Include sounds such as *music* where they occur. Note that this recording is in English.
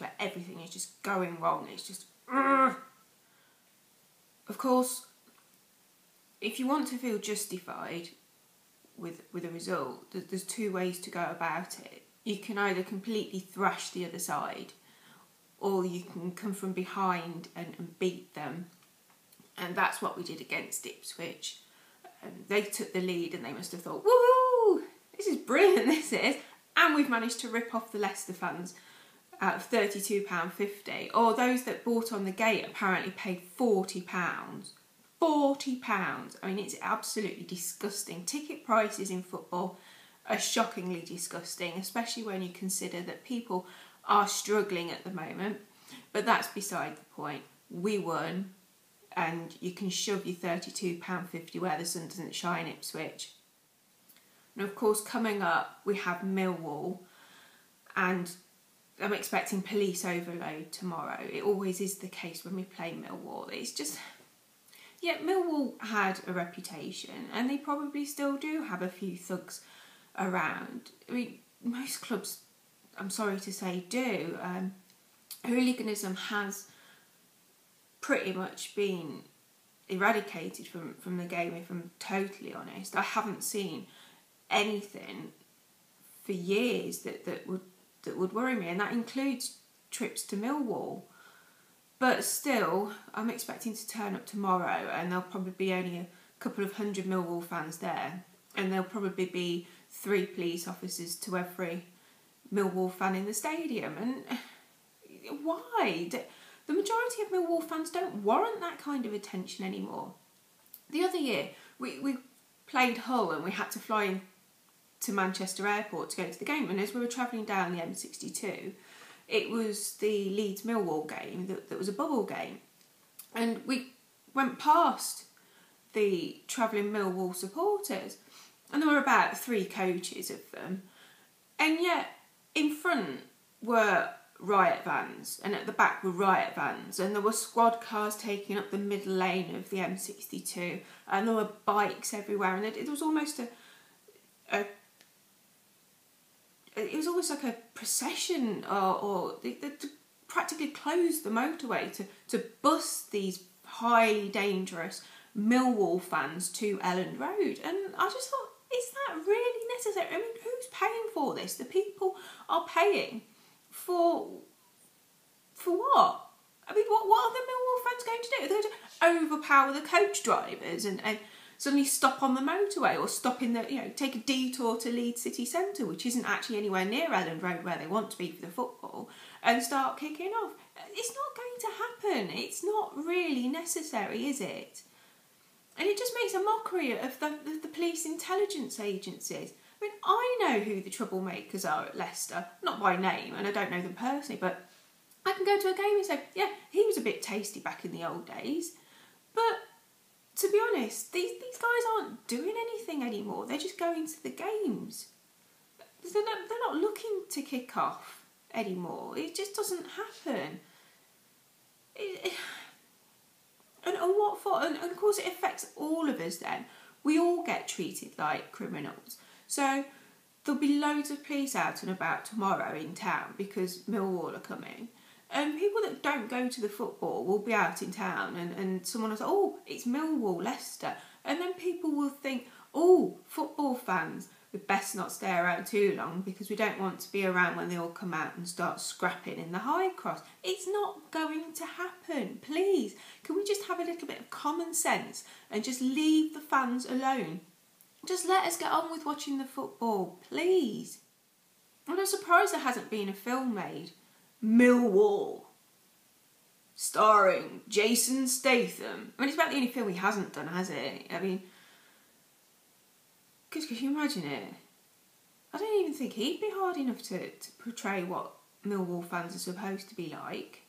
where everything is just going wrong. It's just. Of course, if you want to feel justified with with a result, there's two ways to go about it. You can either completely thrash the other side, or you can come from behind and, and beat them. And that's what we did against Ipswich. Um, they took the lead and they must have thought, woo, this is brilliant, *laughs* this is. And we've managed to rip off the Leicester fans of £32.50. Or those that bought on the gate apparently paid £40. £40. I mean, it's absolutely disgusting. Ticket prices in football are shockingly disgusting, especially when you consider that people are struggling at the moment. But that's beside the point. We won, and you can shove your £32.50 where the sun doesn't shine, Ipswich. And of course, coming up, we have Millwall, and I'm expecting police overload tomorrow. It always is the case when we play Millwall. It's just yeah, Millwall had a reputation, and they probably still do have a few thugs around. I mean, most clubs, I'm sorry to say, do. Um, hooliganism has pretty much been eradicated from, from the game, if I'm totally honest. I haven't seen anything for years that, that would that would worry me, and that includes trips to Millwall. But still, I'm expecting to turn up tomorrow and there'll probably be only a couple of hundred Millwall fans there. And there'll probably be three police officers to every Millwall fan in the stadium. And why? The majority of Millwall fans don't warrant that kind of attention anymore. The other year, we, we played Hull and we had to fly in to Manchester Airport to go to the game. And as we were travelling down the M62, it was the Leeds Millwall game that, that was a bubble game. And we went past the travelling Millwall supporters, and there were about three coaches of them. And yet, in front were riot vans, and at the back were riot vans, and there were squad cars taking up the middle lane of the M62, and there were bikes everywhere, and it, it was almost a, a it was almost like a procession or, or they, they practically closed the motorway to, to bus these highly dangerous Millwall fans to Elland Road. And I just thought, is that really necessary? I mean, who's paying for this? The people are paying for for what? I mean, what, what are the Millwall fans going to do? They're going to overpower the coach drivers and, and suddenly stop on the motorway or stop in the, you know, take a detour to Leeds city centre, which isn't actually anywhere near Elland Road where they want to be for the football, and start kicking off. It's not going to happen. It's not really necessary, is it? And it just makes a mockery of the, of the police intelligence agencies. I mean, I know who the troublemakers are at Leicester, not by name, and I don't know them personally, but I can go to a game and say, yeah, he was a bit tasty back in the old days. To be honest, these, these guys aren't doing anything anymore. They're just going to the games. They're not, they're not looking to kick off anymore. It just doesn't happen. It, and, and what for? And, and of course, it affects all of us then. We all get treated like criminals. So there'll be loads of police out and about tomorrow in town because Millwall are coming. Don't go to the football we'll be out in town and, and someone will say, oh, it's Millwall, Leicester. And then people will think, oh, football fans, We'd best not stay around too long because we don't want to be around when they all come out and start scrapping in the Highcross. It's not going to happen. Please, can we just have a little bit of common sense and just leave the fans alone? Just let us get on with watching the football, please. I'm surprised there hasn't been a film made Millwall, starring Jason Statham. I mean, it's about the only film he hasn't done, has it? I mean, because could you imagine it? I don't even think he'd be hard enough to, to portray what Millwall fans are supposed to be like.